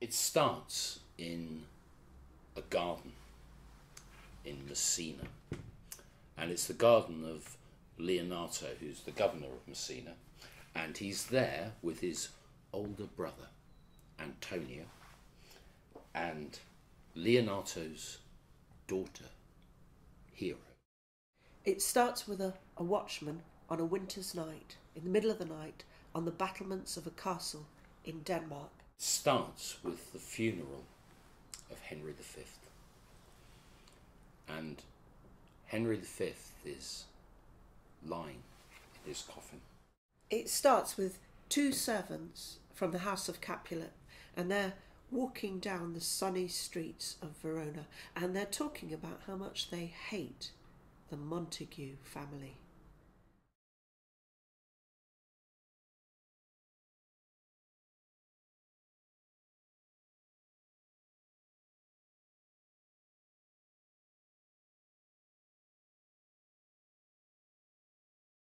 It starts in a garden in Messina, and it's the garden of Leonato, who's the governor of Messina, and he's there with his older brother, Antonio, and Leonato's daughter, Hero. It starts with a, a watchman on a winter's night, in the middle of the night, on the battlements of a castle in Denmark. Starts with the funeral of Henry V. And Henry V is lying in his coffin. It starts with two servants from the house of Capulet, and they're walking down the sunny streets of Verona, and they're talking about how much they hate the Montague family.